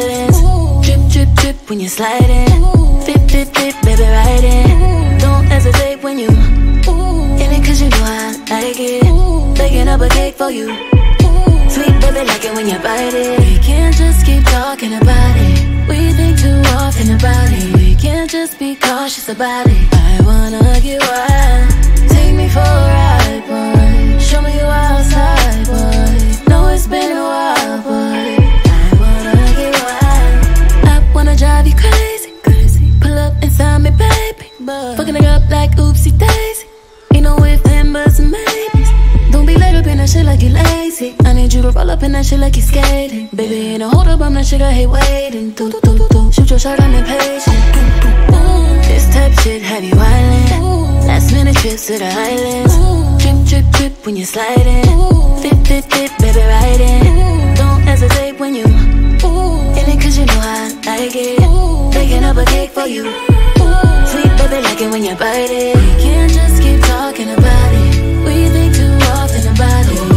trips to the islands. Drip, drip, drip when you're sliding. Fit, fit, fit, baby, ride in. Don't hesitate when you in it, cause you know I like it. Baking up a cake for you. Sweet baby, like it when you bite it. We can't just keep talking about it. We think too often about it. We can't just be cautious about it. I wanna get wild. Take me for a ride, boy. Show me you outside, boy. Know it's been a while, boy. Like you lazy. I need you to roll up in that shit like you skating. Baby, ain't no hold up, I'm that shit I hate waiting. Do, do, do, do, do. Shoot your shot, I'm impatient. This type shit have you wildin'. Last minute trips to the islands. Drip, drip, drip when you're sliding. Fit, fit, fit, baby, ride in. Don't hesitate when you in it, cause you know I like it. Baking up a cake for you. Sweet baby, like it when you bite it. We can't just keep talking about it. We think too often about it.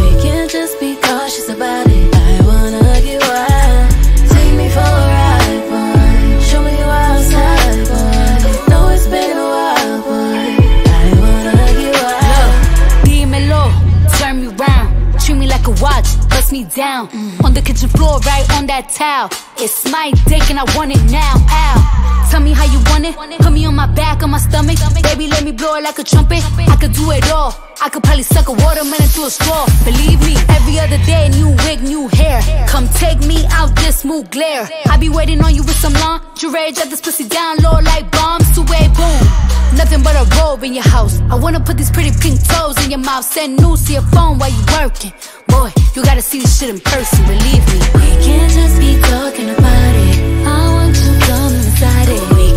Down. On the kitchen floor, right on that towel. It's my dick and I want it now. Ow. Tell me how you want it. Put me on my back, on my stomach. Baby, let me blow it like a trumpet. I could do it all. I could probably suck a watermelon through a straw. Believe me, every other day, new wig, new hair. Come take me out this smooth glare. I be waiting on you with some lingerie. Drop this pussy down low like bombs to a boom. Nothing but a robe in your house. I wanna put these pretty pink toes in your mouth. Send news to your phone while you working. Boy, you gotta see this shit in person, believe me. We can't just be talking about it. I want to come inside it.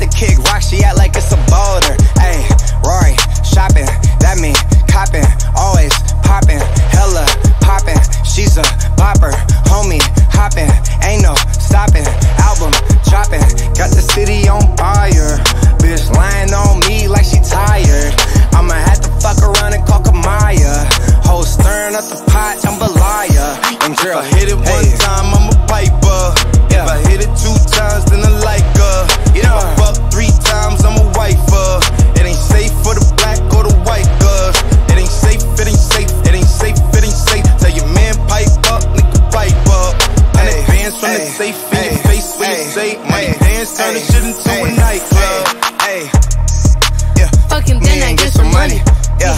To kick the nightclub. Yeah. Fucking then I get some money. Yeah.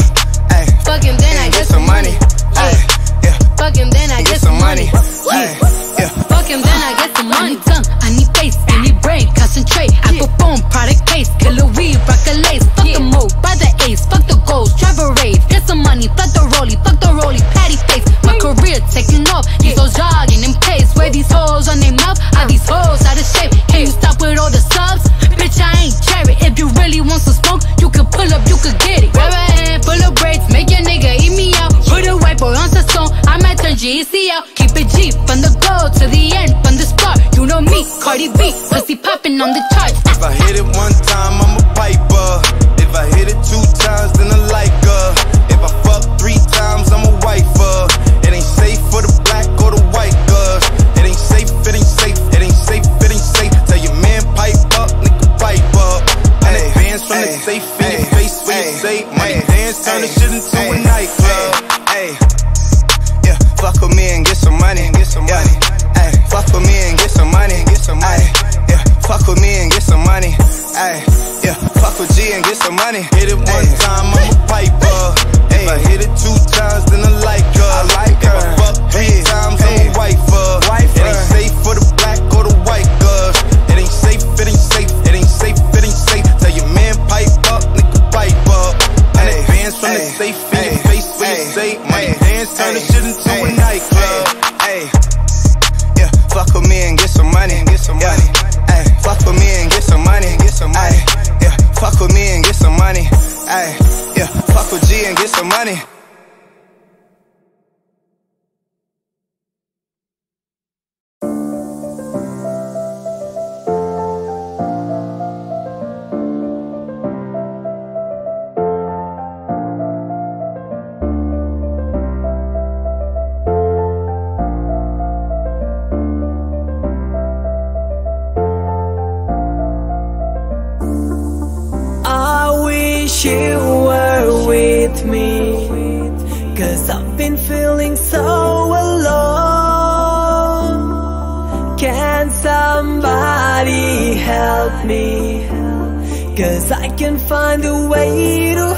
Hey. Then I get some money. Hey. Yeah. Then I get some money. Hey. Yeah. Then I get some money. I need face, I need brain, concentrate. I phone, product case, killer weed, rock a lace. Fuck the mo, buy the ace, fuck the goals, drive a rave. Get some money, fuck the rollie, fuck the rollie, patty face. My career taking off, these hoes jogging in place. Where these hoes on their mouth, are these hoes out of shape? you really want some smoke, you can pull up, you could get it. Grab a hand full of braids, make your nigga eat me out. Put a white boy on the Sassoon, I might turn GEC out. Keep it G from the goal to the end, from the start. You know me, Cardi B, pussy popping on the charts. If I hit it one time, I'm a piper. If I hit it two times, then I like her. Safe in your face when you say money dance, turn the ayy, shit into a nightclub. Yeah, fuck with me and get some money. Get some money. Ayy, fuck with me and get some money. Get some money. yeah, fuck with me and get some money. Ayy, yeah, fuck with G and get some money. Cause I can find a way to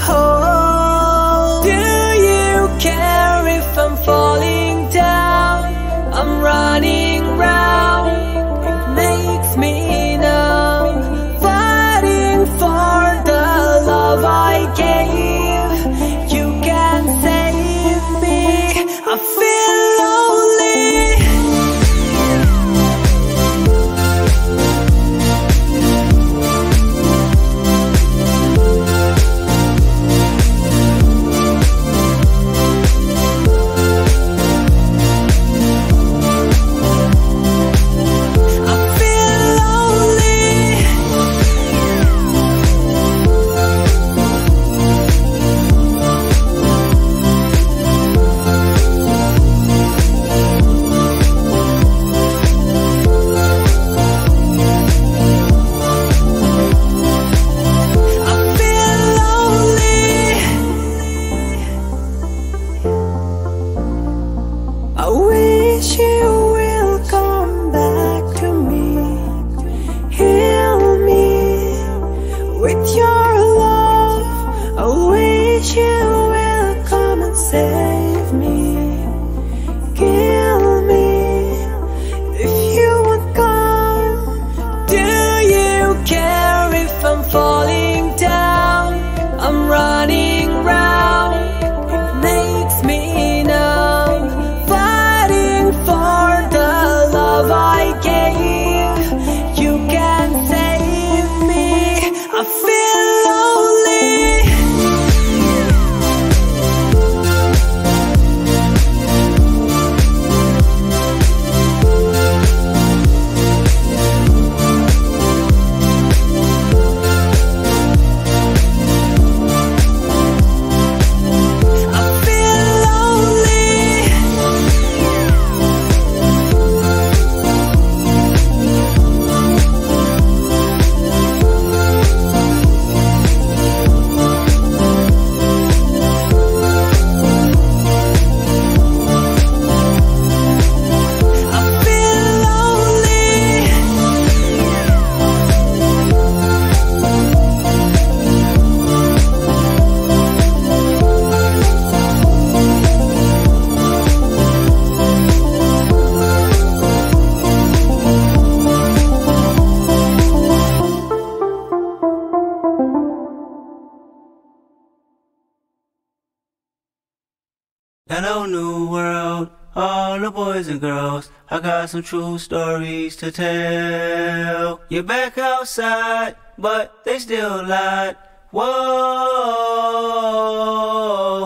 girls. I got some true stories to tell. You're back outside, but they still lied. Whoa,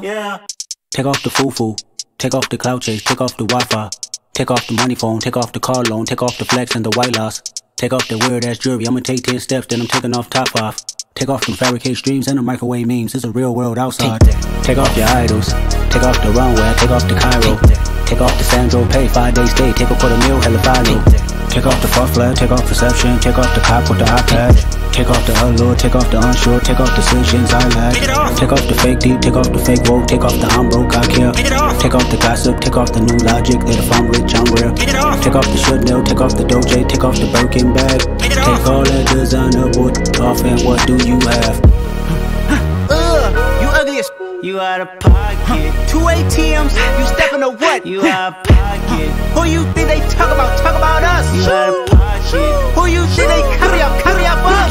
yeah. Take off the foo-foo. Take off the cloud chase. Take off the Wi-Fi. Take off the money phone. Take off the car loan. Take off the flex and the white loss. Take off the weird ass jewelry. I'ma take 10 steps, then I'm taking off top off. Take off them fabricated streams and the microwave memes. It's a real world outside. Take off your idols. Take off the runway. Take off the Cairo. Take off the Sandro Pay. Five days stay. Take off a quarter meal. Hella follow. Take off the far flag. Take off perception. Take off the cop with the iPad. Take off the allure. Take off the unsure. Take off decisions I lack. Take off the fake deep. Take off the fake woke. Take off the I'm broke. I care. Take off the gossip. Take off the new logic that if I'm rich, I'm real. Take off the Chanel. Take off the Doja. Take off the Birkin bag. Take all that designer boy off and what do you have? Ugh, you ugly as You out of pocket. two ATMs. You stepping to what? You out of pocket. Who you think they talk about? Talk about us. You out of pocket. Who you think they carry up? Carry up us.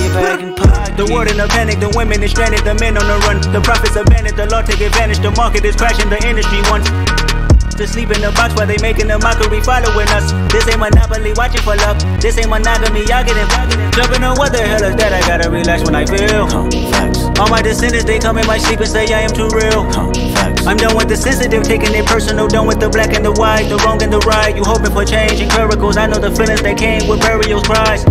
The world in a panic, the women is stranded, the men on the run. The profits abandoned, the law take advantage, the market is crashing, the industry wants to sleep in the box while they making a mockery following us. This ain't monopoly, watching for luck. This ain't monogamy, y'all getting jumping on what the hell is that? I gotta relax when I feel. All my descendants, they come in my sleep and say I am too real. Huh. I'm done with the sensitive, taking it personal. Done with the black and the white, the wrong and the right. You hoping for change and miracles. I know the feelings that came with burials, cries.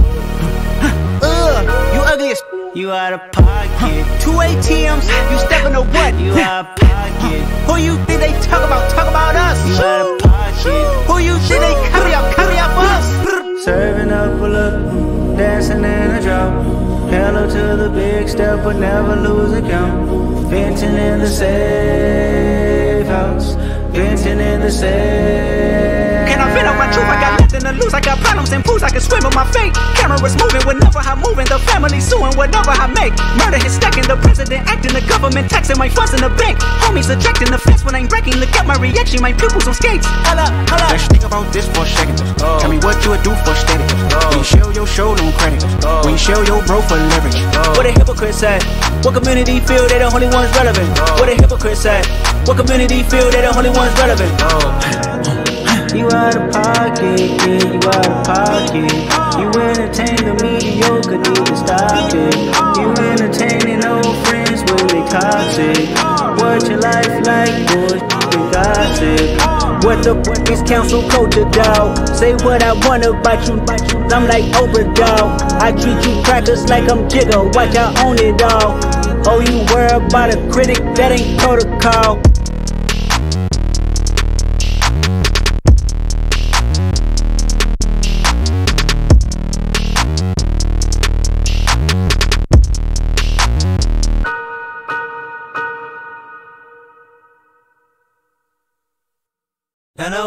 Ugh, you ugly as You out of pocket. two ATMs. You stepping to what? You out of pocket. Who you think they talk about? Talk about us. You out of pocket. Who you think Hello to the big step, but never lose a count. Venting in the safe house. Venting in the safe. Can I vent out my truth? I got nothing to lose. I got problems and pools. I can swim with my fate. Cameras moving whenever I'm moving. The family suing whatever I make. Murder is stacking. The president acting. The government taxing my funds in the bank. Homies ejecting the fence when I'm breaking. Look at my reaction. My pupils on skates. Holla, holla. Let's think about this for a second. Oh. Tell me what you would do for status. Oh. When you show your show, no credit. Oh. When you show your bro for leverage. What a hypocrite said. What community feel they the only ones relevant? What a hypocrite said. What community feel they the only ones relevant? You out of pocket, yeah, you out of pocket. You entertain the mediocre, need to stop it. You entertaining old friends when they toxic. What your life like, boy, and gossip. What the fuck is council culture, dog? Say what I want about you. I'm like Oprah, dog. I treat you crackers like I'm Jigga, watch I own it all. Oh, you worry about a critic, that ain't protocol.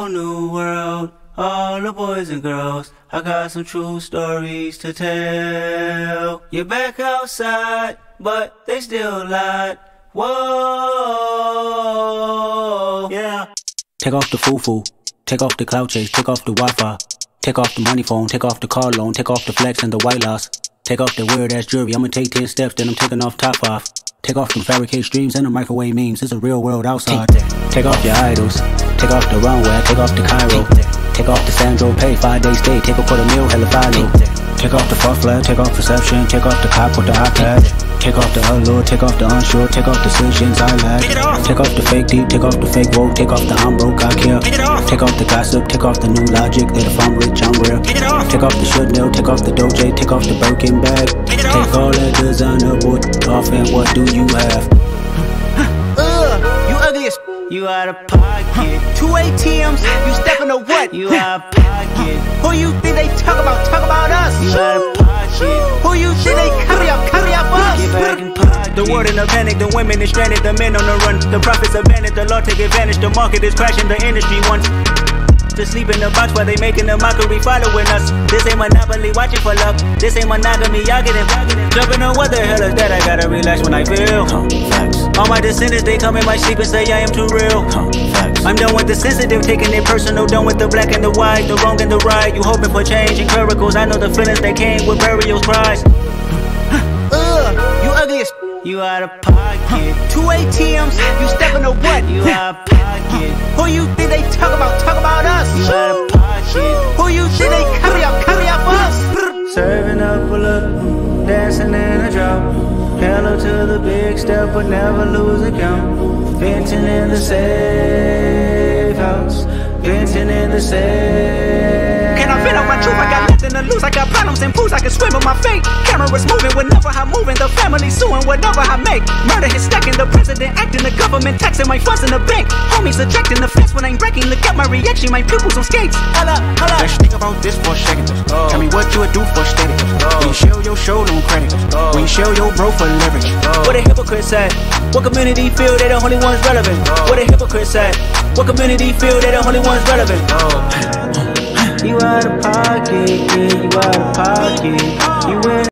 New world, all the boys and girls. I got some true stories to tell. You're back outside, but they still lied. Whoa, yeah. Take off the foo-foo. Take off the cloud chase. Take off the Wi-Fi. Take off the money phone. Take off the car loan. Take off the flex and the white loss. Take off the weird ass jewelry. I'ma take 10 steps, then I'm taking off top off. Take off them fabricated streams and the microwave memes. It's a real world outside. Take off your idols. Take off the runway. Take off the Cairo. Take off the Sandro Pay. Five day stay. Take a quarter meal. Hella. Take off the far flag. Take off perception. Take off the cop with the iPad. Take off the allure. Take off the unsure. Take off decisions I lack. Take off the fake deep. Take off the fake woke. Take off the I'm broke. I care. Take off the gossip. Take off the new logic that if I'm rich, I'm real. Take off the Chanel. Take off the Doja. Take off the Birkin bag. Take all that designer boy off and what do you have? Ugh, you ugly as You out of pocket. two ATMs. You stepping to what? You out of pocket. Who you think they talk about? Talk about us. You world in a panic, the women is stranded, the men on the run. The profits abandoned, the law take advantage, the market is crashing, the industry wants to sleep in the box while they making a mockery following us. This ain't monopoly, watching for luck. This ain't monogamy, y'all getting jumping on what the hell is that? I gotta relax when I feel. All my descendants, they come in my sleep and say I am too real. I'm done with the sensitive, taking it personal. Done with the black and the white, the wrong and the right. You hoping for change and miracles. I know the feelings that came with burials, cries. You out of pocket. two ATMs. You stepping to what? You out of pocket. Who you think they talk about? Talk about us. You out of pocket. Who you think they carry up? Carry up us. Serving up a look, dancing in a drop. Hello to the big step, but never lose a count. Venting Venting in the safe house. Venting in the safe. Can I vent on my truth? I got nothing to lose. I got problems and pools. I can swim with my fate. Cameras moving whenever I'm moving. The family suing whatever I make. Murder is stacking. The president acting. The government taxing my funds in the bank. Homies ejecting the fence when I'm breaking. Look at my reaction. My pupils on skates. Hold up, hold up. Let's think about this for a second. Oh. Tell me what you would do for steady. Oh. When you show your show, no credit. Oh. When you show your bro for leverage. What a hypocrite said. What community feel they the only ones relevant? What a hypocrite said. What community feel they the only ones relevant? You out of pocket, yeah, you out of pocket. You in